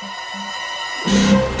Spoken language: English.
you